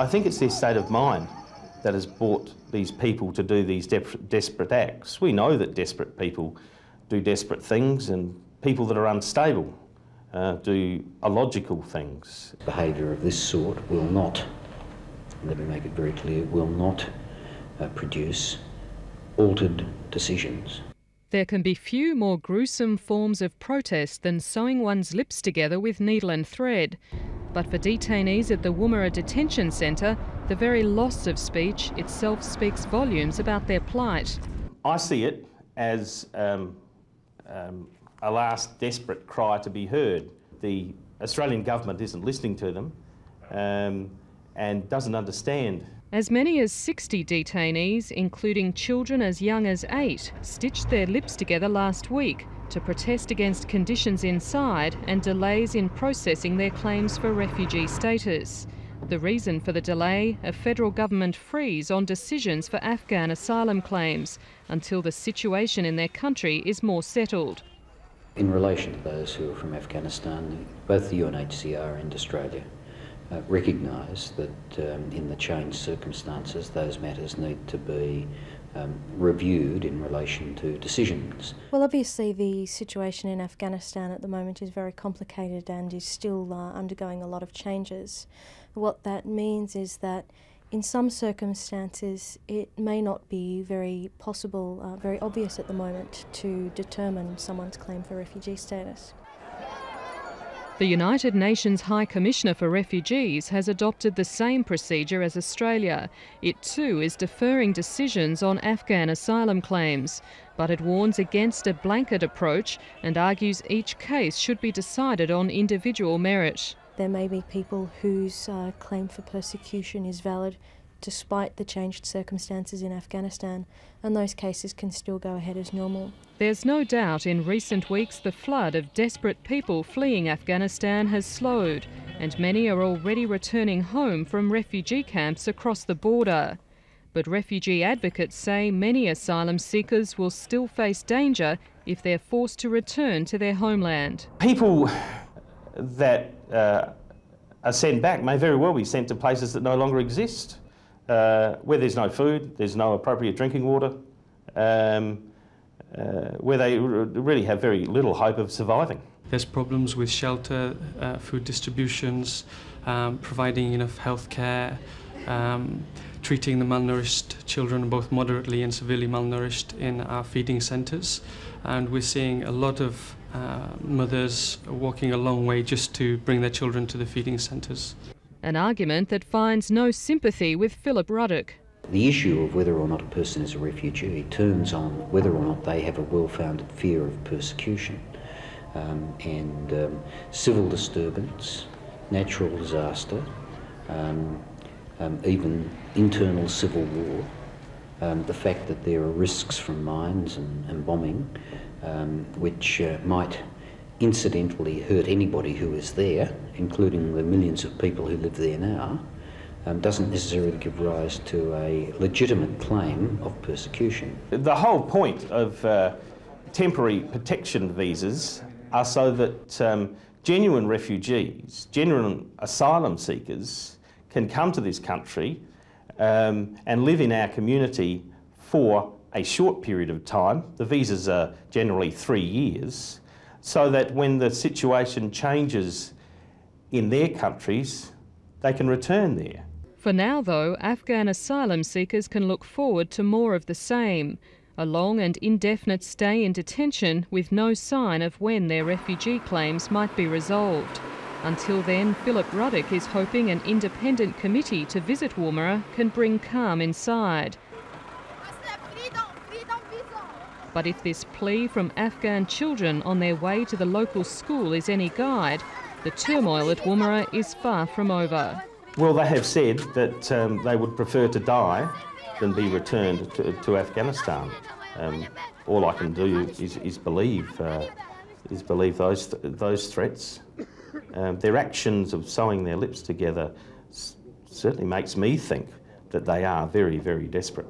I think it's their state of mind that has brought these people to do these de desperate acts. We know that desperate people do desperate things and people that are unstable uh, do illogical things. Behaviour of this sort will not, let me make it very clear, will not uh, produce altered decisions. There can be few more gruesome forms of protest than sewing one's lips together with needle and thread. But for detainees at the Woomera Detention Centre, the very loss of speech itself speaks volumes about their plight. I see it as um, um, a last desperate cry to be heard. The Australian government isn't listening to them um, and doesn't understand. As many as 60 detainees, including children as young as eight, stitched their lips together last week to protest against conditions inside and delays in processing their claims for refugee status. The reason for the delay, a federal government freeze on decisions for Afghan asylum claims until the situation in their country is more settled. In relation to those who are from Afghanistan, both the UNHCR and Australia uh, recognise that um, in the changed circumstances those matters need to be um, reviewed in relation to decisions. Well, obviously, the situation in Afghanistan at the moment is very complicated and is still uh, undergoing a lot of changes. What that means is that in some circumstances, it may not be very possible, uh, very obvious at the moment to determine someone's claim for refugee status. The United Nations High Commissioner for Refugees has adopted the same procedure as Australia. It too is deferring decisions on Afghan asylum claims, but it warns against a blanket approach and argues each case should be decided on individual merit. There may be people whose uh, claim for persecution is valid despite the changed circumstances in Afghanistan, and those cases can still go ahead as normal. There's no doubt in recent weeks the flood of desperate people fleeing Afghanistan has slowed, and many are already returning home from refugee camps across the border. But refugee advocates say many asylum seekers will still face danger if they're forced to return to their homeland. People that uh, are sent back may very well be sent to places that no longer exist, uh, where there's no food, there's no appropriate drinking water, um, uh, where they really have very little hope of surviving. There's problems with shelter, uh, food distributions, um, providing enough health care, um, treating the malnourished children, both moderately and severely malnourished, in our feeding centres. And we're seeing a lot of uh, mothers walking a long way just to bring their children to the feeding centres. An argument that finds no sympathy with Philip Ruddock. The issue of whether or not a person is a refugee turns on whether or not they have a well-founded fear of persecution. Um, and um, civil disturbance, natural disaster, um, um even internal civil war, um, the fact that there are risks from mines and, and bombing, um, which uh, might incidentally hurt anybody who is there, including the millions of people who live there now, um, doesn't necessarily give rise to a legitimate claim of persecution. The whole point of uh, temporary protection visas are so that um, genuine refugees, genuine asylum seekers, can come to this country um, and live in our community for a short period of time. The visas are generally three years, so that when the situation changes in their countries, they can return there. For now, though, Afghan asylum seekers can look forward to more of the same a long and indefinite stay in detention with no sign of when their refugee claims might be resolved. Until then, Philip Ruddock is hoping an independent committee to visit Woomera can bring calm inside. But if this plea from Afghan children on their way to the local school is any guide, the turmoil at Woomera is far from over. Well, they have said that um, they would prefer to die than be returned to, to Afghanistan. Um, all I can do is, is believe, uh, is believe those, th those threats. Um, their actions of sewing their lips together certainly makes me think that they are very, very desperate.